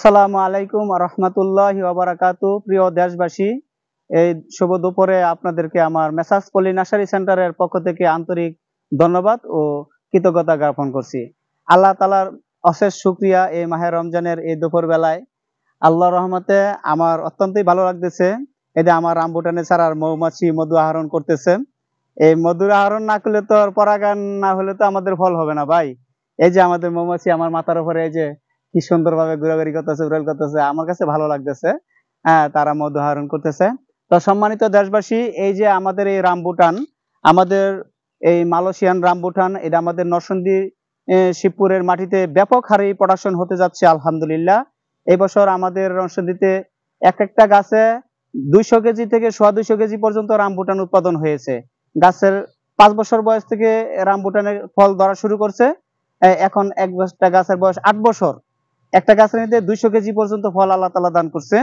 আসসালামু আলাইকুম রহমতুল্লাহ ওবরাকাতু প্রিয় দেশবাসী, এই শুভ দুপুরে আপনাদেরকে আমার মেসাজ পলি নার্সারি সেন্টারের পক্ষ থেকে আন্তরিক ধন্যবাদ ও কৃতজ্ঞতা জ্ঞাপন করছি। আল্লাহ তালার অশেষ শুক্রিয়া এই মাহে রমজানের এই দুপুর বেলায় আল্লাহ রহমতে আমার অত্যন্তই ভালো লাগতেছে। যে আমার রামবুটানে ছাড়ার মৌমাছি মধু আহরণ করতেছে। এই মধুর আহরণ না করলে তো পরাগান না হলে তো আমাদের ফল হবে না ভাই। এই যে আমাদের মৌমাছি আমার মাথার উপরে এই যে কি সুন্দরভাবে ঘোরাঘুরি করতেছে উড়াল করতেছে, আমার কাছে ভালো লাগতেছে। হ্যাঁ তারা মধু আহরণ করতেছে। তো সম্মানিত দেশবাসী, এই যে আমাদের এই রামবুটান আমাদের এই মালয়েশিয়ান রামবুটান এটা আমাদের নরসন্দী শিবপুরের মাটিতে ব্যাপক হারে প্রোডাকশন হতে যাচ্ছে, আলহামদুলিল্লাহ। এই বছর আমাদের নরসন্দীতে এক একটা গাছে দুইশো কেজি থেকে সোয়া দুইশো কেজি পর্যন্ত রামবুটান উৎপাদন হয়েছে। গাছের পাঁচ বছর বয়স থেকে রামবুটানের ফল ধরা শুরু করছে। এখন এক গাছের বয়স আট বছর। একটা গাছের মধ্যে দুইশো কেজি পর্যন্ত ফল আল্লাহ তালা দান করছে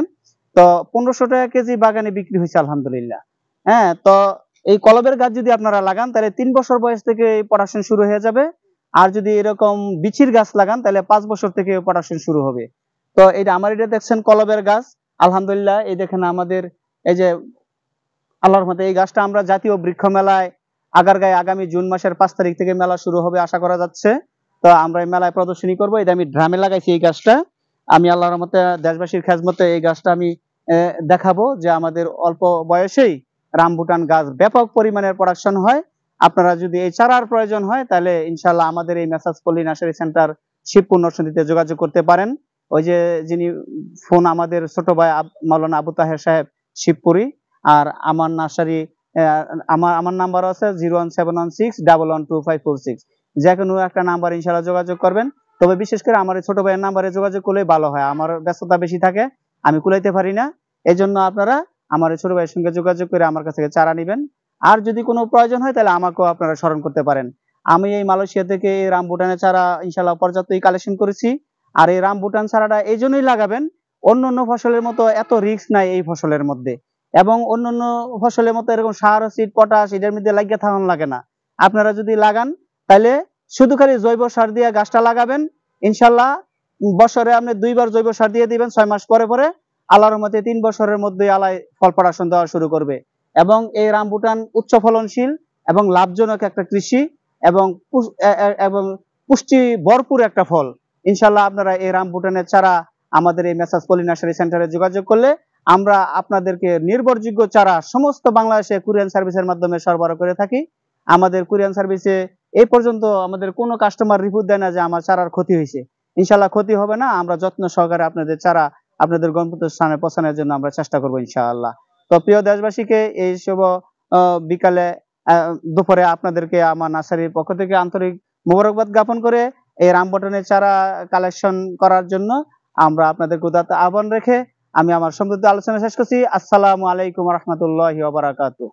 তো পনেরোশো টাকা কেজি বাগানে বিক্রি হয়েছে, আলহামদুলিল্লাহ। হ্যাঁ তো এই কলবের গাছ যদি আপনারা লাগান, তাহলে তিন বছর বয়স থেকে প্রোডাকশন শুরু হয়ে যাবে। আর যদি এরকম বিচির গাছ লাগান, তাহলে পাঁচ বছর থেকে প্রোডাকশন শুরু হবে। তো এটা আমার এটা দেখছেন কলবের গাছ। আলহামদুলিল্লাহ, এই দেখেন আমাদের এই যে আল্লাহর মতে এই গাছটা আমরা জাতীয় বৃক্ষ মেলায় আগারগায় আগামী জুন মাসের পাঁচ তারিখ থেকে মেলা শুরু হবে, আশা করা যাচ্ছে। তো আমরা এই মেলায় প্রদর্শনী করব। এটা আমি ড্রামে লাগাইছি এই গাছটা। আমি আল্লাহর মতে দেশবাসীর খেজমতে এই গাছটা আমি দেখাবো যে আমাদের অল্প বয়সেই রামবুটান গাছ ব্যাপক পরিমাণের প্রোডাকশন হয়। আপনারা যদি এই চারার প্রয়োজন হয়, তাহলে ইনশাল্লাহ আমাদের এই মেসাজ পল্লী নার্সারি সেন্টার শিবপুর নরসিংদীতে যোগাযোগ করতে পারেন। ওই যে যিনি ফোন আমাদের ছোট ভাই মাওলানা আবু তাহের সাহেব শিবপুরি, আর আমার নার্সারি আমার আমার নাম্বার আছে zero one seven one six double one two five four six. যে কোনো একটা নাম্বার ইনশাল্লাহ যোগাযোগ করবেন। তবে বিশেষ করে আমার ছোট ভাইয়ের নাম্বারে যোগাযোগ করলে ভালো হয়। আমার ব্যস্ততা বেশি থাকে, আমি কুলাইতে পারি না। এই জন্য আপনারা আমার ছোট ভাইয়ের সঙ্গে যোগাযোগ করে আমার কাছ থেকে চারা নেবেন। আর যদি কোনো প্রয়োজন হয় তাহলে আমাকেও আপনারা স্মরণ করতে পারেন। আমি এই মালয়েশিয়া থেকে এই রামবুটানের চারা ইনশাল্লাহ পর্যাপ্তই কালেকশন করেছি। আর এই রামবুটান চারাটা এই জন্যই লাগাবেন অন্য অন্য ফসলের মতো এত রিস্ক নাই এই ফসলের মধ্যে। এবং অন্য অন্য ফসলের মতো এরকম সার সিট পটাশ এটার মধ্যে লাগিয়ে থাকুন লাগে না। আপনারা যদি লাগান তাহলে শুধু খালি জৈব সার দিয়ে গাছটা লাগাবেন, ইনশাল্লাহ বছরে আপনি দুইবার জৈব সার দিয়ে দিবেন, ছয় মাস পরে পরে আল্লাহর মতে তিন বছরের মধ্যে আলাই ফল প্রোডাকশন দেওয়া শুরু করবে। এবং এই রামবুটান উচ্চ ফলনশীল এবং লাভজনক একটা কৃষি এবং এবং পুষ্টি ভরপুর একটা ফল। ইনশাল্লাহ আপনারা এই রামবুটানের চারা আমাদের এই মেসাজ পলি নার্সারি সেন্টারে যোগাযোগ করলে আমরা আপনাদেরকে নির্ভরযোগ্য চারা সমস্ত বাংলাদেশে কুরিয়ান সার্ভিসের মাধ্যমে সরবরাহ করে থাকি। আমাদের কুরিয়ান সার্ভিসে এই পর্যন্ত আমাদের কোনো কাস্টমার রিপোর্ট দেয় না যে আমার চারার ক্ষতি হয়েছে। ইনশাল্লাহ ক্ষতি হবে না, আমরা যত্ন সহকারে আপনাদের চারা আপনাদের গন্তব্য স্থানে পৌঁছানোর জন্য আমরা চেষ্টা করব ইনশাআল্লাহ। তো প্রিয় দেশবাসীকে এই শুভ বিকালে দুপুরে আপনাদেরকে আমার নার্সারির পক্ষ থেকে আন্তরিক মোবারকবাদ জ্ঞাপন করে এই রামবটনের চারা কালেকশন করার জন্য আমরা আপনাদের উদাত্ত আহ্বান রেখে আমি আমার সমৃদ্ধ আলোচনা শেষ করছি। আসসালামু আলাইকুম রহমতুল্লাহ বারাকাতু